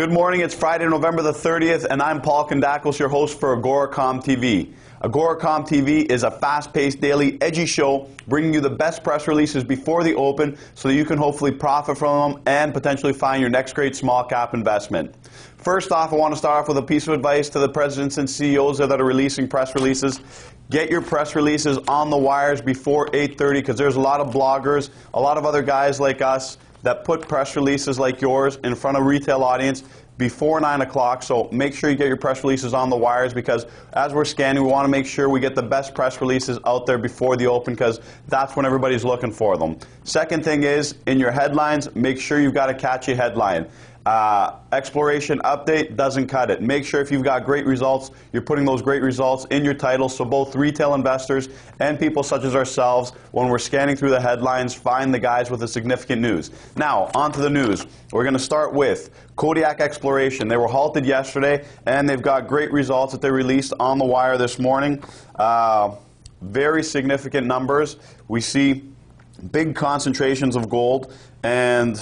Good morning. It's Friday, November the 30th, and I'm Paul Kandakos, your host for Agoracom TV. Agoracom TV is a fast-paced, daily, edgy show bringing you the best press releases before the open so that you can hopefully profit from them and potentially find your next great small cap investment. First off, I want to start off with a piece of advice to the presidents and CEOs that are releasing press releases. Get your press releases on the wires before 8.30 because there's a lot of bloggers, a lot of other guys like us that put press releases like yours in front of retail audience before 9 o'clock. So make sure you get your press releases on the wires because as we're scanning, we want to make sure we get the best press releases out there before the open because that's when everybody's looking for them. Second thing is, in your headlines, make sure you've got a catchy headline. Uh, exploration update doesn't cut it. Make sure if you've got great results, you're putting those great results in your titles so both retail investors and people such as ourselves, when we're scanning through the headlines, find the guys with the significant news. Now, on to the news. We're going to start with Kodiak Exploration. They were halted yesterday, and they've got great results that they released on the wire this morning. Uh, very significant numbers. We see big concentrations of gold and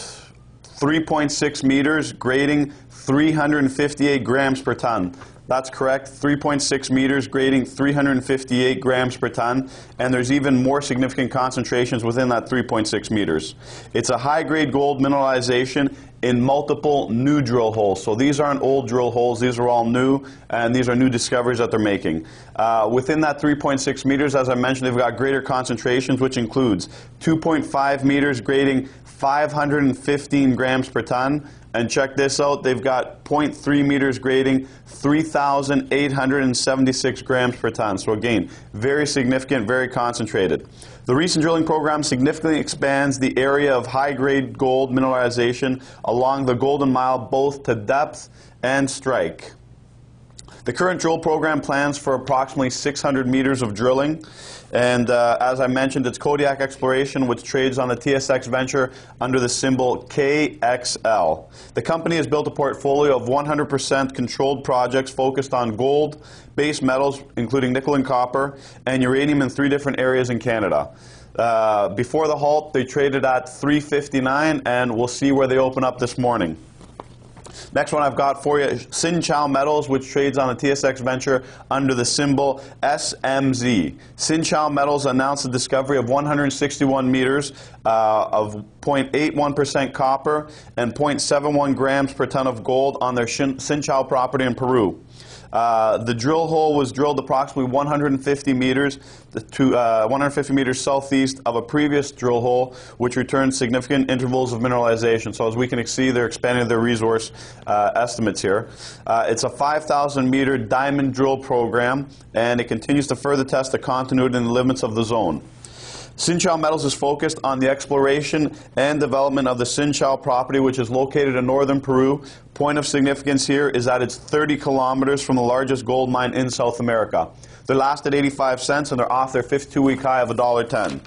3.6 meters, grading 358 grams per ton. That's correct, 3.6 meters, grading 358 grams per ton, and there's even more significant concentrations within that 3.6 meters. It's a high-grade gold mineralization in multiple new drill holes. So these aren't old drill holes, these are all new, and these are new discoveries that they're making. Uh, within that 3.6 meters, as I mentioned, they've got greater concentrations, which includes 2.5 meters grading 515 grams per ton. And check this out, they've got 0.3 meters grading 3,876 grams per ton. So again, very significant, very concentrated. The recent drilling program significantly expands the area of high-grade gold mineralization along the Golden Mile both to depth and strike. The current drill program plans for approximately 600 meters of drilling. And uh, as I mentioned, it's Kodiak Exploration, which trades on the TSX Venture under the symbol KXL. The company has built a portfolio of 100% controlled projects focused on gold, base metals, including nickel and copper, and uranium in three different areas in Canada. Uh, before the halt, they traded at 359, and we'll see where they open up this morning. Next one I've got for you, is Sinchao Metals, which trades on the TSX Venture under the symbol SMZ. Sinchao Metals announced the discovery of 161 meters uh, of 0.81% copper and 0.71 grams per ton of gold on their Sinchao property in Peru. Uh, the drill hole was drilled approximately 150 meters to uh, 150 meters southeast of a previous drill hole, which returned significant intervals of mineralization. So as we can see, they're expanding their resource uh, estimates here. Uh, it's a 5,000 meter diamond drill program, and it continues to further test the continuity and limits of the zone. Sinchao Metals is focused on the exploration and development of the Sinchao property, which is located in northern Peru. Point of significance here is that it's 30 kilometers from the largest gold mine in South America. They're last at 85 cents, and they're off their 52-week high of $1.10.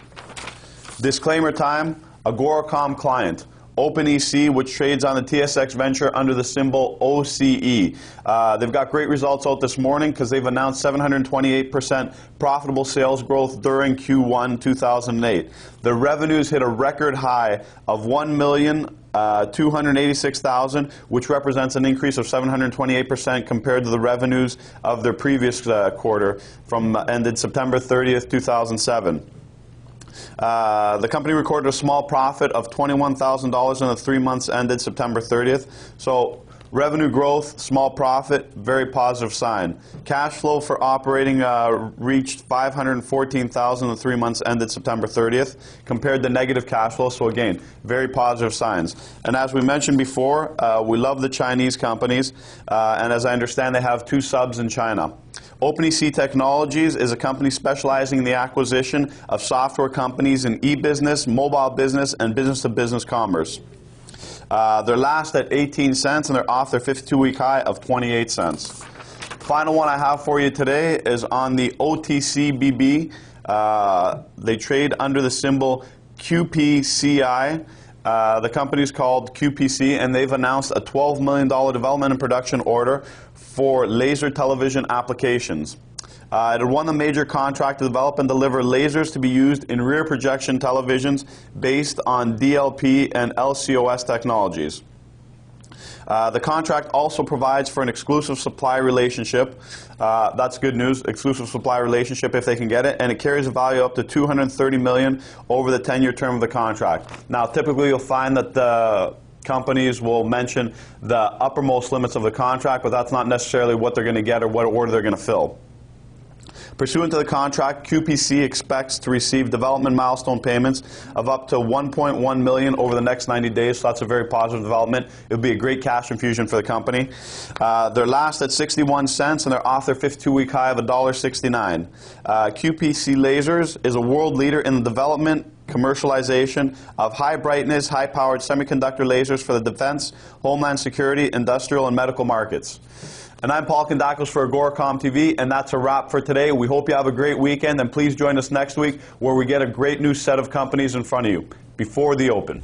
Disclaimer time, Agoracom client. OpenEC, which trades on the TSX Venture under the symbol OCE. Uh, they've got great results out this morning because they've announced 728% profitable sales growth during Q1 2008. The revenues hit a record high of 1 million. Uh, 286,000, which represents an increase of 728% compared to the revenues of their previous uh, quarter from uh, ended September 30th, 2007. Uh, the company recorded a small profit of $21,000 in the three months ended September 30th. So revenue growth, small profit, very positive sign. Cash flow for operating uh, reached 514,000 in the three months ended September 30th, compared to negative cash flow. So again, very positive signs. And as we mentioned before, uh, we love the Chinese companies, uh, and as I understand, they have two subs in China. OpenEC Technologies is a company specializing in the acquisition of software companies in e-business, mobile business, and business-to-business commerce. Uh, they're last at 18 cents, and they're off their 52-week high of 28 cents. Final one I have for you today is on the OTCBB. Uh, they trade under the symbol QPCI. Uh, the company is called QPC, and they've announced a $12 million development and production order for laser television applications. Uh, it won a major contract to develop and deliver lasers to be used in rear projection televisions based on DLP and LCOS technologies. Uh, the contract also provides for an exclusive supply relationship. Uh, that's good news, exclusive supply relationship if they can get it, and it carries a value up to 230 million over the 10-year term of the contract. Now, typically you'll find that the companies will mention the uppermost limits of the contract, but that's not necessarily what they're going to get or what order they're going to fill. Pursuant to the contract, QPC expects to receive development milestone payments of up to 1.1 million over the next 90 days. So that's a very positive development. It would be a great cash infusion for the company. Uh, they're last at 61 cents, and they're off their 52-week high of $1.69. Uh, QPC Lasers is a world leader in the development commercialization of high brightness, high powered semiconductor lasers for the defense, homeland security, industrial, and medical markets. And I'm Paul Kondakos for Agoracom TV, and that's a wrap for today. We hope you have a great weekend, and please join us next week where we get a great new set of companies in front of you before the open.